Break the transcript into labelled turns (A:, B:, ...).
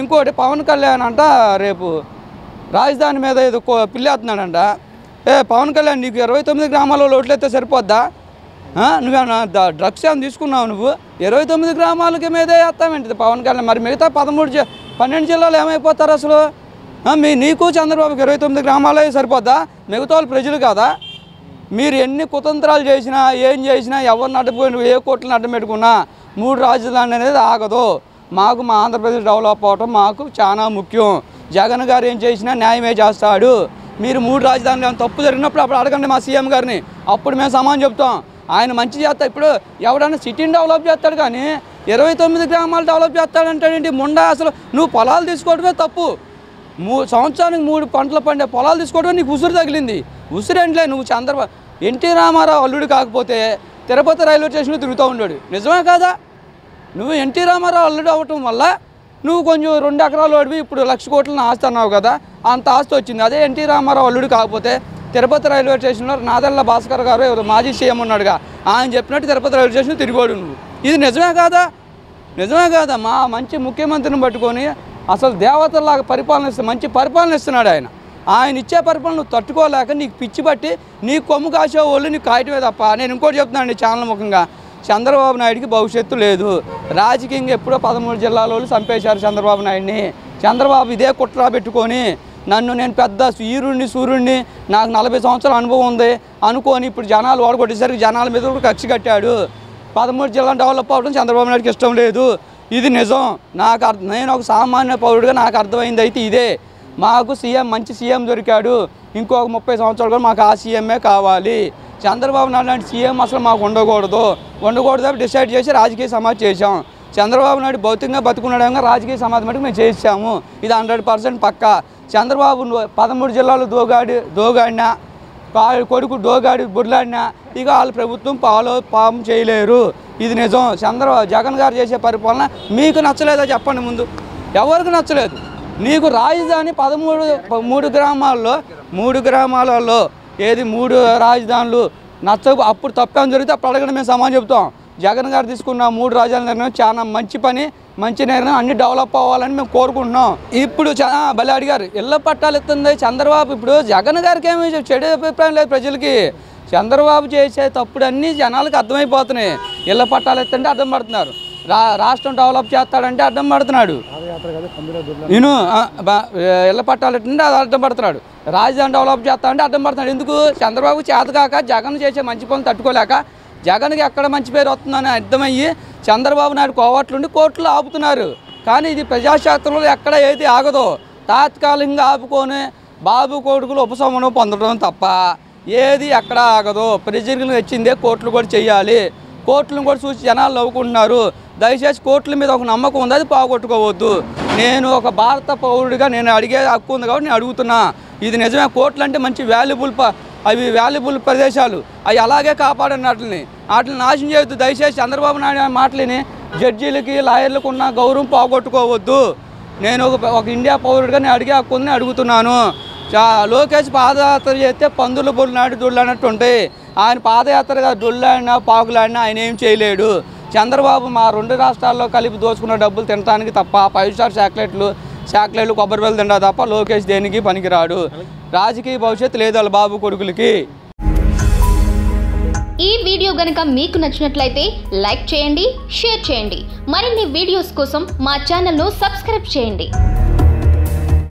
A: ఇంకోటి పవన్ కళ్యాణ్ అంట రేపు రాజధాని మీద ఏదో పిల్లేస్తున్నాడంట ఏ పవన్ కళ్యాణ్ నీకు ఇరవై తొమ్మిది గ్రామాల్లో ఓట్లయితే సరిపోద్దా? నువ్వేమన్నా డ్రగ్స్ ఏమైనా తీసుకున్నావు నువ్వు? ఇరవై తొమ్మిది గ్రామాలకి మీదే వేస్తామేంటిది పవన్ కళ్యాణ్? మరి మిగతా పదమూడు పన్నెండు జిల్లాలు ఏమైపోతారు అసలు? మీ నీకు చంద్రబాబుకి ఇరవై తొమ్మిది గ్రామాలే సరిపోద్దా? మిగతా వాళ్ళు ప్రజలు కాదా? మీరు ఎన్ని కుతంత్రాలు చేసినా ఏం చేసినా ఎవరిని అడ్డుపోయిన ఏ కోట్లను అడ్డం పెట్టుకున్నా మూడు రాజధాని అనేది ఆగదు. మాకు మా ఆంధ్రప్రదేశ్ డెవలప్ అవటం మాకు చాలా ముఖ్యం. జగన్ గారు ఏం చేసినా న్యాయమే చేస్తాడు. మీరు మూడు రాజధానులు తప్పు జరిగినప్పుడు అప్పుడు అడగండి మా సీఎం గారిని. అప్పుడు మేము సమానం చెప్తాం. ఆయన మంచి చేస్తా ఇప్పుడు ఎవడన్నా సిటీని డెవలప్ చేస్తాడు కానీ ఇరవై తొమ్మిది గ్రామాలు డెవలప్ చేస్తాడంటాడేంటి? ముండా అసలు నువ్వు పొలాలు తీసుకోవడమే తప్పు. మూ సంవత్సరానికి మూడు పంటలు పండే పొలాలు తీసుకోవడమే నీకు ఉసురు తగిలింది. ఉసురేంట్లే నువ్వు చంద్రబాబు ఎన్టీ రామారావు అల్లుడు కాకపోతే తిరుపతి రైల్వే స్టేషన్లో తిరుగుతూ ఉన్నాడు నిజమే కాదా? నువ్వు ఎన్టీ రామారావు అల్లుడు అవ్వటం వల్ల నువ్వు కొంచెం రెండు ఎకరాలు అడివి ఇప్పుడు లక్ష కోట్లను ఆస్తి అన్నావు కదా అంత ఆస్తి వచ్చింది. అదే ఎన్టీ రామారావు అల్లుడు కాకపోతే తిరుపతి రైల్వే స్టేషన్లో నాదెల్ల భాస్కర్ గారు ఎవరు మాజీ సీఎం ఉన్నాడుగా ఆయన చెప్పినట్టు తిరుపతి రైల్వే స్టేషన్ తిరిగోడు నువ్వు. ఇది నిజమే కాదా? నిజమే కాదా? మా మంచి ముఖ్యమంత్రిని పట్టుకొని అసలు దేవతల్లాగా పరిపాలన ఇస్తే మంచి పరిపాలన ఇస్తున్నాడు ఆయన. ఆయన ఇచ్చే పరిపాలన నువ్వు తట్టుకోలేక నీకు పిచ్చి పట్టి నీ కొమ్ము కాసే వాళ్ళు నీకు కాయటమే తప్ప నేను ఇంకోటి చెప్తున్నాను ఛానల్ ముఖంగా. చంద్రబాబు నాయుడికి భవిష్యత్తు లేదు. రాజకీయంగా ఎప్పుడో పదమూడు జిల్లాల వాళ్ళు చంపేశారు చంద్రబాబు నాయుడిని. చంద్రబాబు ఇదే కుట్ర పెట్టుకొని నన్ను నేను పెద్ద సూర్యుడిని సూర్యుడిని నాకు నలభై సంవత్సరాల అనుభవం ఉంది అనుకొని ఇప్పుడు జనాలు ఓడగొట్టేసరికి జనాల మీద కూడా కక్ష కట్టాడు. పదమూడు జిల్లాలు డెవలప్ అవ్వడం చంద్రబాబు నాయుడికి ఇష్టం లేదు. ఇది నిజం. నాకు అర్థ నేను ఒక సామాన్య పౌరుడిగా నాకు అర్థమైంది అయితే ఇదే. మాకు సీఎం మంచి సీఎం దొరికాడు. ఇంకొక ముప్పై సంవత్సరాలు కూడా మాకు ఆ సీఎంఏ కావాలి. చంద్రబాబు నాయుడు లాంటి సీఎం అసలు మాకు ఉండకూడదు. ఉండకూడదు డిసైడ్ చేసి రాజకీయ సమాధి చేశాం. చంద్రబాబు నాయుడు భౌతికంగా బతుకున్నాడేమో రాజకీయ సమాధి మటుకు మేము చేసాము ఇది హండ్రెడ్ పర్సెంట్ పక్క. చంద్రబాబు పదమూడు జిల్లాలు దోగాడి దోగాడినా కొడుకు డోగాడి బుర్లాడినా ఇక వాళ్ళ ప్రభుత్వం పాలో పాము చేయలేరు. ఇది నిజం. చంద్రబాబు జగన్ గారు చేసే పరిపాలన మీకు నచ్చలేదా చెప్పండి ముందు. ఎవరికి నచ్చలేదు? నీకు రాజధాని పదమూడు మూడు గ్రామాల్లో మూడు గ్రామాలలో ఏది మూడు రాజధానులు నచ్చ అప్పుడు తప్పేం జరిగితే అప్పుడు అడగడం మేము సమాధానం చెప్తాం. జగన్ గారు తీసుకున్న మూడు రాజధానుల నిర్ణయం చాలా మంచి పని మంచి నిర్ణయం అన్ని డెవలప్ అవ్వాలని మేము కోరుకుంటున్నాం. ఇప్పుడు భలే అడిగారు ఇళ్ళ పట్టాలు ఇస్తుంది చంద్రబాబు. ఇప్పుడు జగన్ గారికి ఏమి చెడు అభిప్రాయం లేదు ప్రజలకి. చంద్రబాబు చేసే తప్పుడు అన్నీ జనాలకు అర్థమైపోతున్నాయి. ఇళ్ళ పట్టాలు ఇస్తుంటే అర్థం పడుతున్నారు. రా రాష్ట్రం డెవలప్ చేస్తాడంటే అర్థం పడుతున్నాడు. నేను ఇళ్ళ పట్టాలు ఎట్టుంటే అది అడ్డం పడుతున్నాడు. రాజధాని డెవలప్ చేస్తా అంటే అడ్డం పడుతున్నాడు ఎందుకు? చంద్రబాబు చేతకాక జగన్ చేసే మంచి పనులు తట్టుకోలేక జగన్కి ఎక్కడ మంచి పేరు వస్తుందని అర్థమయ్యి చంద్రబాబు నాయుడు కోవట్లుండి కోర్టులో ఆపుతున్నారు. కానీ ఇది ప్రజాశాస్త్రంలో ఎక్కడ ఏది ఆగదు. తాత్కాలికంగా ఆపుకొని బాబు కొడుకులు ఉపశమనం పొందడం తప్ప ఏది ఎక్కడ ఆగదు. ప్రజలకు వచ్చిందే కోర్టులు కూడా చేయాలి. కోర్టులను కూడా చూసి జనాలు నవ్వుకుంటున్నారు. దయచేసి కోర్టుల మీద ఒక నమ్మకం ఉంది అది పోగొట్టుకోవద్దు. నేను ఒక భారత పౌరుడిగా నేను అడిగే హక్కు ఉంది కాబట్టి నేను అడుగుతున్నా. ఇది నిజమే కోట్లు అంటే మంచి వాల్యుబుల్ అవి వాల్యుబుల్ ప్రదేశాలు. అవి అలాగే కాపాడండి వాటిని వాటిని నాశనం చేయొద్దు. దయచేసి చంద్రబాబు నాయుడు మాటలని జడ్జీలకి లాయర్లకు ఉన్న గౌరవం పోగొట్టుకోవద్దు. నేను ఒక ఒక ఇండియా పౌరుడిగా నేను అడిగే హక్కు ఉందని అడుగుతున్నాను. చా- లోకేష్ పాదయాత్ర చేస్తే పందులు బొల్లినాడు దొల్లనట్టు ఉంటాయి ఆయన పాదయాత్రగా దొల్లాడినా పాకులాడినా ఆయన ఏం చేయలేడు. చంద్రబాబు మా రెండు రాష్ట్రాల్లో కలిపి దోచుకున్న డబ్బులు తినడానికి తప్ప ఫైవ్ స్టార్ చాక్లెట్లు చాక్లెట్లు కొబ్బరి బెల్లు తిండా తప్ప లోకేష్ దేనికి పనికిరాడు? రాజకీయ భవిష్యత్తు లేదు వాళ్ళ బాబు కొడుకులకి?
B: ఈ వీడియో గనక మీకు నచ్చినట్లయితే లైక్ చేయండి షేర్ చేయండి. మరిన్ని వీడియోస్ కోసం మా ఛానల్ను సబ్స్క్రైబ్ చేయండి.